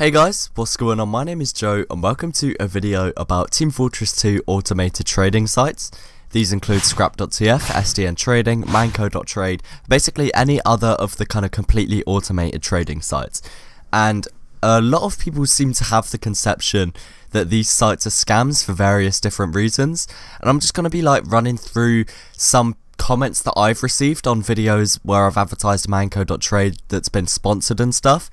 Hey guys, what's going on? My name is Joe and welcome to a video about Team Fortress 2 automated trading sites. These include Scrap.tf, STN Trading, Mannco.trade, basically any other of the kind of completely automated trading sites. And a lot of people seem to have the conception that these sites are scams for various different reasons. And I'm just going to be like running through some comments that I've received on videos where I've advertised Mannco.trade that's been sponsored and stuff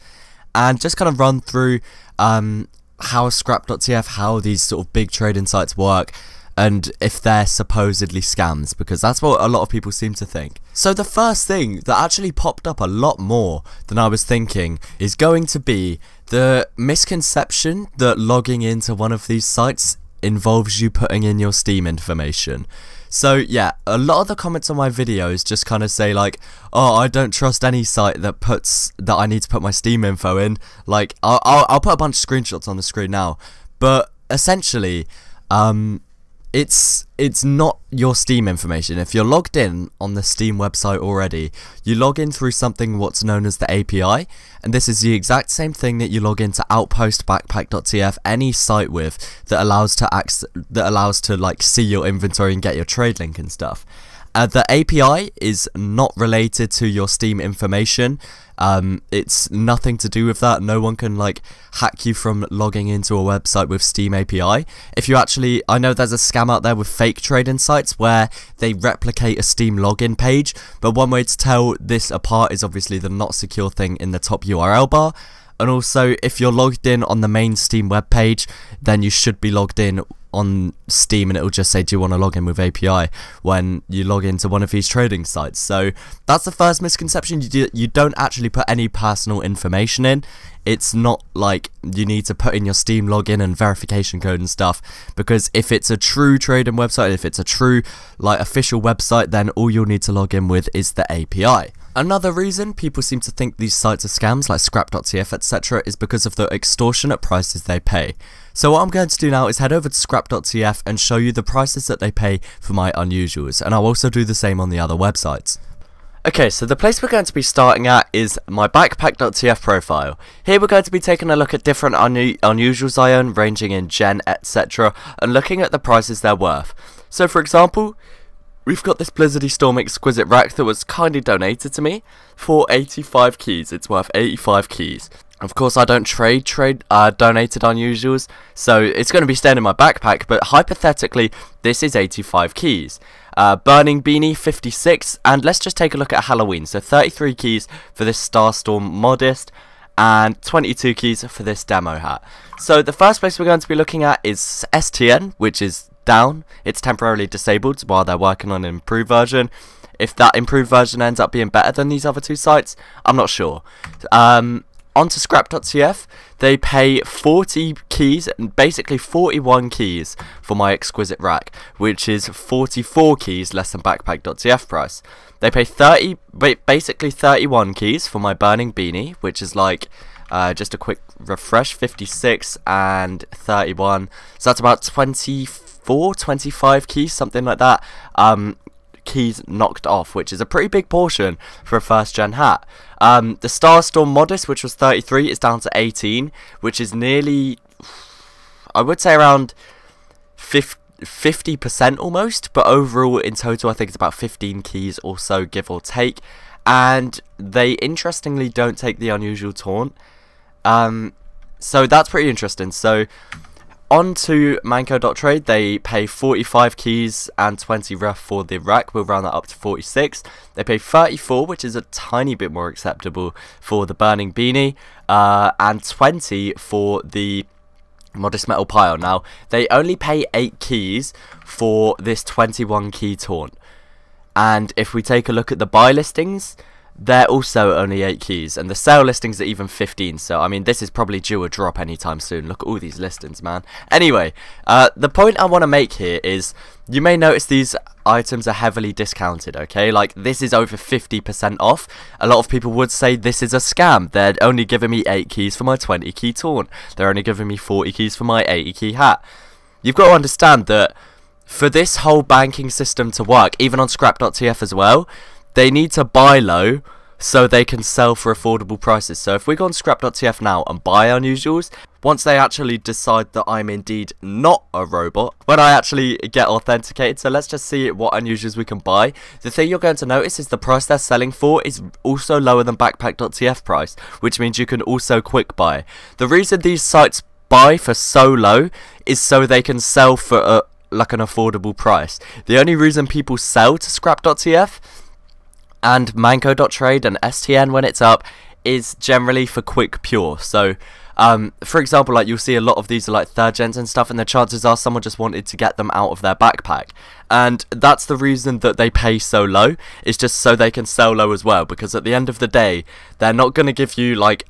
and just kind of run through um, how Scrap.tf, how these sort of big trading sites work, and if they're supposedly scams, because that's what a lot of people seem to think. So the first thing that actually popped up a lot more than I was thinking is going to be the misconception that logging into one of these sites involves you putting in your Steam information. So yeah, a lot of the comments on my videos just kind of say like, oh, I don't trust any site that puts that I need to put my Steam info in. Like, I'll I'll, I'll put a bunch of screenshots on the screen now, but essentially, um, it's it's not your Steam information. If you're logged in on the Steam website already, you log in through something what's known as the API, and this is the exact same thing that you log into Outpost Backpack.tf, any site with that allows to access, that allows to like see your inventory and get your trade link and stuff. Uh, the API is not related to your Steam information. Um, it's nothing to do with that. No one can like hack you from logging into a website with Steam API. If you actually, I know there's a scam out there with fake trading sites where they replicate a Steam login page, but one way to tell this apart is obviously the not secure thing in the top URL bar. And also, if you're logged in on the main Steam web page, then you should be logged in on Steam and it'll just say, do you want to log in with API when you log into one of these trading sites. So that's the first misconception. You, do, you don't actually put any personal information in. It's not like you need to put in your Steam login and verification code and stuff because if it's a true trading website, if it's a true like official website, then all you'll need to log in with is the API. Another reason people seem to think these sites are scams like scrap.tf etc is because of the extortionate prices they pay. So what I'm going to do now is head over to scrap.tf and show you the prices that they pay for my unusuals and I'll also do the same on the other websites. Okay, so the place we're going to be starting at is my backpack.tf profile. Here we're going to be taking a look at different unu unusuals I own, ranging in gen, etc, and looking at the prices they're worth. So for example, We've got this Blizzardy Storm Exquisite rack that was kindly donated to me for 85 keys. It's worth 85 keys. Of course, I don't trade trade uh, donated unusuals, so it's going to be staying in my backpack, but hypothetically, this is 85 keys. Uh, Burning Beanie, 56, and let's just take a look at Halloween. So 33 keys for this Starstorm Modest, and 22 keys for this demo hat. So the first place we're going to be looking at is STN, which is down. It's temporarily disabled while they're working on an improved version. If that improved version ends up being better than these other two sites, I'm not sure. Um, onto scrap.tf, they pay 40 keys, basically 41 keys for my exquisite rack, which is 44 keys less than backpack.tf price. They pay 30, basically 31 keys for my burning beanie, which is like uh, just a quick refresh, 56 and 31. So that's about 24 24, 25 keys, something like that, um, keys knocked off, which is a pretty big portion for a first gen hat. Um, the Starstorm Modest, which was 33, is down to 18, which is nearly, I would say around 50% almost, but overall in total I think it's about 15 keys or so, give or take. And they interestingly don't take the unusual taunt. Um, so that's pretty interesting. So on to Mannco.trade, they pay 45 keys and 20 ref for the rack. We'll round that up to 46. They pay 34, which is a tiny bit more acceptable for the Burning Beanie, uh, and 20 for the Modest Metal Pile. Now, they only pay 8 keys for this 21 key taunt. And if we take a look at the buy listings, they're also only 8 keys, and the sale listings are even 15, so I mean, this is probably due a drop anytime soon. Look at all these listings, man. Anyway, uh, the point I want to make here is, you may notice these items are heavily discounted, okay? Like, this is over 50% off. A lot of people would say this is a scam. They're only giving me 8 keys for my 20 key taunt. They're only giving me 40 keys for my 80 key hat. You've got to understand that for this whole banking system to work, even on scrap.tf as well, they need to buy low so they can sell for affordable prices. So if we go on scrap.tf now and buy unusuals, once they actually decide that I'm indeed not a robot, when I actually get authenticated, so let's just see what unusuals we can buy. The thing you're going to notice is the price they're selling for is also lower than backpack.tf price, which means you can also quick buy. The reason these sites buy for so low is so they can sell for a, like an affordable price. The only reason people sell to scrap.tf and mannco.trade and STN when it's up is generally for quick pure. So, um, for example, like you'll see a lot of these are like third gens and stuff, and the chances are someone just wanted to get them out of their backpack. And that's the reason that they pay so low, is just so they can sell low as well, because at the end of the day, they're not going to give you like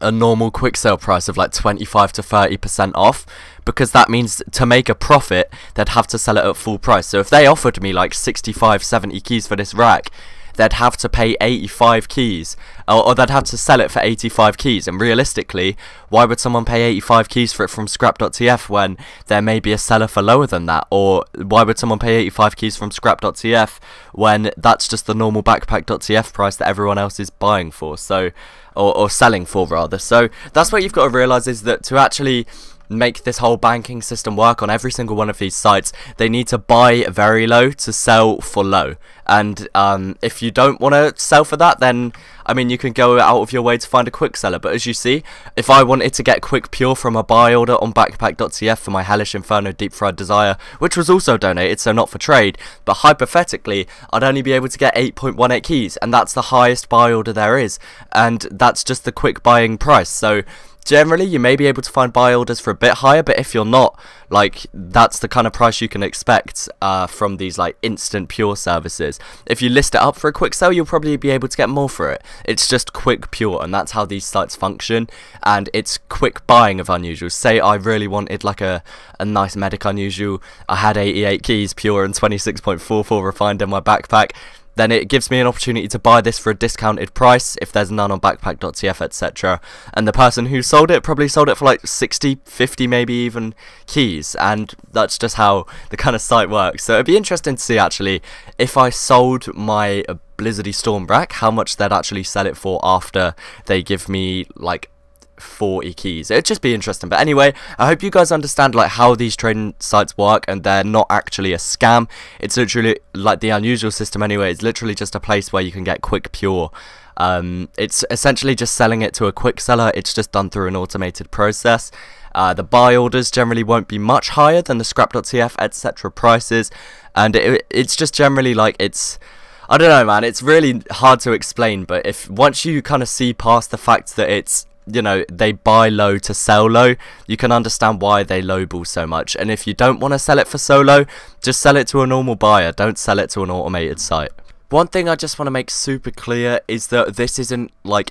a normal quick sale price of like 25 to 30% off because that means to make a profit they'd have to sell it at full price. So if they offered me like 65 70 keys for this rack they'd have to pay 85 keys or, or, they'd have to sell it for 85 keys. And realistically why would someone pay 85 keys for it from scrap.tf when there may be a seller for lower than that? Or why would someone pay 85 keys from scrap.tf when that's just the normal backpack.tf price that everyone else is buying for so or, or selling for rather? So that's what you've got to realize is that to actually make this whole banking system work on every single one of these sites, they need to buy very low to sell for low. And um, if you don't want to sell for that, then I mean, you can go out of your way to find a quick seller. But as you see, if I wanted to get quick pure from a buy order on backpack.tf for my Hellish Inferno Deep Fried Desire, which was also donated, so not for trade, but hypothetically, I'd only be able to get 8.18 keys, and that's the highest buy order there is. And that's just the quick buying price. So generally you may be able to find buy orders for a bit higher but if you're not like that's the kind of price you can expect uh, from these like instant pure services. If you list it up for a quick sale you'll probably be able to get more for it. It's just quick pure and that's how these sites function and it's quick buying of unusual. Say I really wanted like a, a nice medic unusual. I had 88 keys pure and 26.44 refined in my backpack then it gives me an opportunity to buy this for a discounted price if there's none on backpack.tf etc and the person who sold it probably sold it for like 60 50 maybe even keys and that's just how the kind of site works. So it'd be interesting to see actually if I sold my Blizzardy Storm rack how much they'd actually sell it for after they give me like 40 keys. It'd just be interesting. But anyway, I hope you guys understand like how these trading sites work and they're not actually a scam. It's literally like the unusual system anyway. It's literally just a place where you can get quick pure. Um, it's essentially just selling it to a quick seller. It's just done through an automated process. Uh, the buy orders generally won't be much higher than the scrap.tf etc prices and it, it's just generally like it's I don't know man it's really hard to explain but if once you kind of see past the fact that it's you know they buy low to sell low. You can understand why they lowball so much. And if you don't want to sell it for so low just sell it to a normal buyer. Don't sell it to an automated site. One thing i just want to make super clear is that this isn't like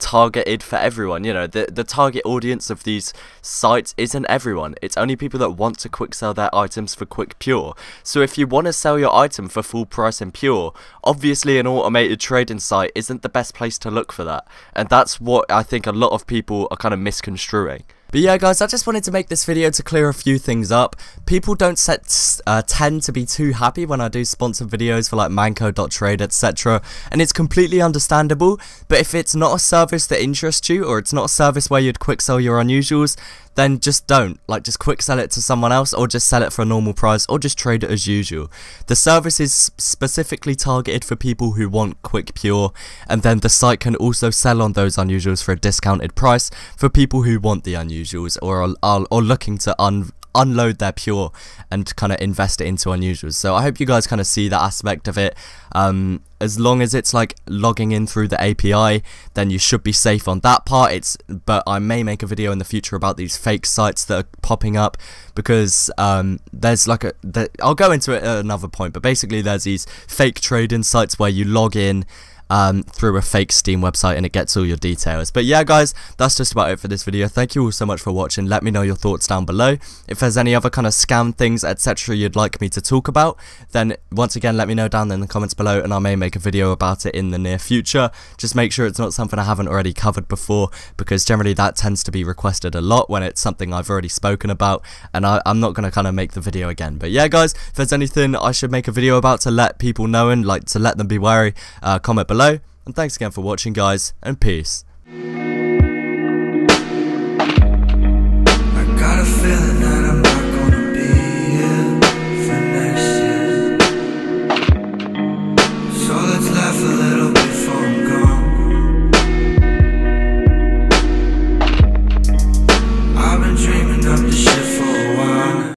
targeted for everyone. You know, the the target audience of these sites isn't everyone. It's only people that want to quick sell their items for quick pure. So if you want to sell your item for full price and pure, obviously an automated trading site isn't the best place to look for that. And that's what I think a lot of people are kind of misconstruing. But yeah guys, I just wanted to make this video to clear a few things up. People don't set, uh, tend to be too happy when I do sponsored videos for like mannco.trade etc. And it's completely understandable, but if it's not a service that interests you or it's not a service where you'd quick sell your unusuals, then just don't. Like, just quick sell it to someone else, or just sell it for a normal price, or just trade it as usual. The service is specifically targeted for people who want quick pure, and then the site can also sell on those unusuals for a discounted price for people who want the unusuals or are, are, are looking to un unload their pure and kind of invest it into unusuals. So I hope you guys kind of see that aspect of it. Um, as long as it's like logging in through the API, then you should be safe on that part. It's but I may make a video in the future about these fake sites that are popping up because um, there's like a the, I'll go into it at another point. But basically, there's these fake trading sites where you log in um, through a fake Steam website and it gets all your details. But yeah, guys, that's just about it for this video. Thank you all so much for watching. Let me know your thoughts down below. If there's any other kind of scam things, etc. you'd like me to talk about, then once again, let me know down in the comments below and I may make a video about it in the near future. Just make sure it's not something I haven't already covered before because generally that tends to be requested a lot when it's something I've already spoken about and I, am not going to kind of make the video again. But yeah, guys, if there's anything I should make a video about to let people know and like to let them be wary, uh, comment below below. And thanks again for watching guys, and peace.